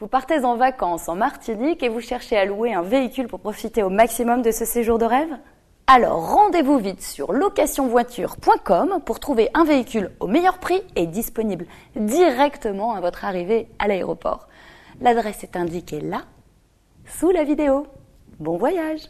Vous partez en vacances en Martinique et vous cherchez à louer un véhicule pour profiter au maximum de ce séjour de rêve Alors rendez-vous vite sur locationvoiture.com pour trouver un véhicule au meilleur prix et disponible directement à votre arrivée à l'aéroport. L'adresse est indiquée là, sous la vidéo. Bon voyage